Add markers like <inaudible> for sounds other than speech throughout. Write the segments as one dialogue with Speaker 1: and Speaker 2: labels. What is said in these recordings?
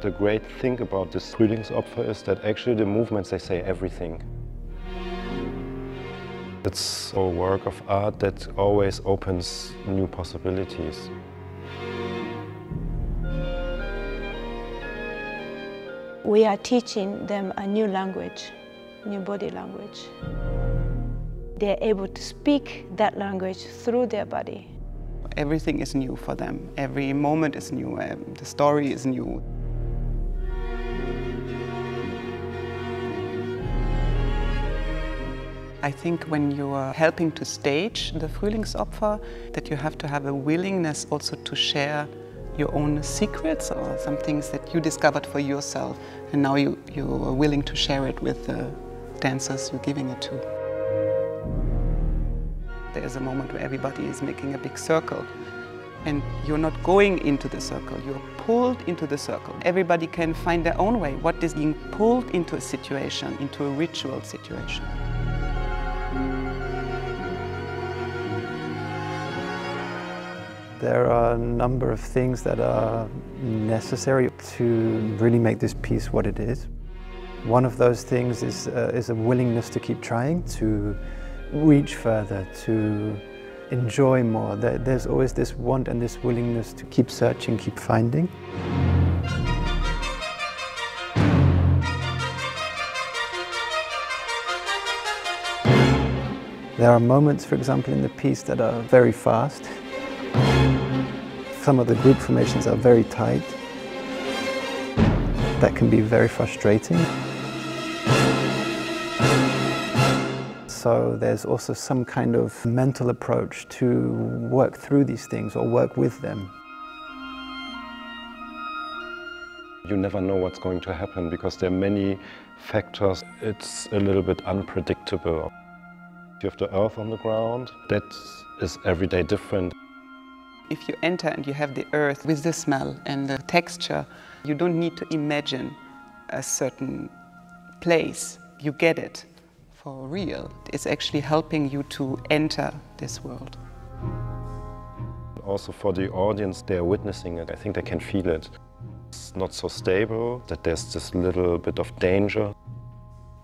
Speaker 1: The great thing about this Frühlingsopfer is that actually the movements, they say everything. It's a work of art that always opens new possibilities.
Speaker 2: We are teaching them a new language, new body language. They're able to speak that language through their body.
Speaker 3: Everything is new for them. Every moment is new. Um, the story is new. I think when you are helping to stage the Frühlingsopfer, that you have to have a willingness also to share your own secrets or some things that you discovered for yourself. And now you, you are willing to share it with the dancers you're giving it to. There's a moment where everybody is making a big circle and you're not going into the circle, you're pulled into the circle. Everybody can find their own way. What is being pulled into a situation, into a ritual situation.
Speaker 4: There are a number of things that are necessary to really make this piece what it is. One of those things is, uh, is a willingness to keep trying, to reach further, to enjoy more. There's always this want and this willingness to keep searching, keep finding. There are moments, for example, in the piece that are very fast. <laughs> Some of the group formations are very tight. That can be very frustrating. So there's also some kind of mental approach to work through these things or work with them.
Speaker 1: You never know what's going to happen because there are many factors. It's a little bit unpredictable. You have the earth on the ground. That is every day different.
Speaker 3: If you enter and you have the earth with the smell and the texture, you don't need to imagine a certain place. You get it for real. It's actually helping you to enter this world.
Speaker 1: Also for the audience, they are witnessing it. I think they can feel it. It's not so stable, that there's this little bit of danger.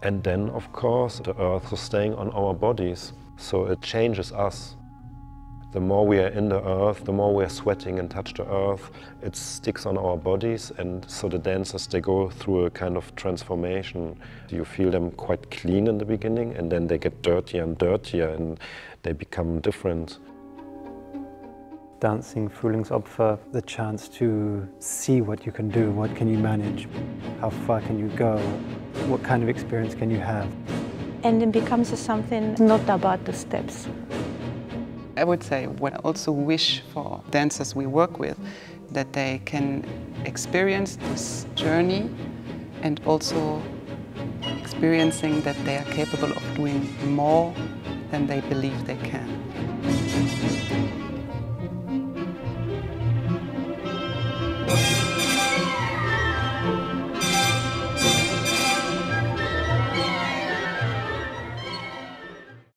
Speaker 1: And then, of course, the earth is staying on our bodies, so it changes us. The more we are in the earth, the more we are sweating and touch the earth, it sticks on our bodies and so the dancers, they go through a kind of transformation. You feel them quite clean in the beginning and then they get dirtier and dirtier and they become different.
Speaker 4: Dancing Frühlingsopfer, the chance to see what you can do, what can you manage, how far can you go, what kind of experience can you have.
Speaker 2: And it becomes something not about the steps,
Speaker 3: I would say what I also wish for dancers we work with, that they can experience this journey and also experiencing that they are capable of doing more than they believe they can.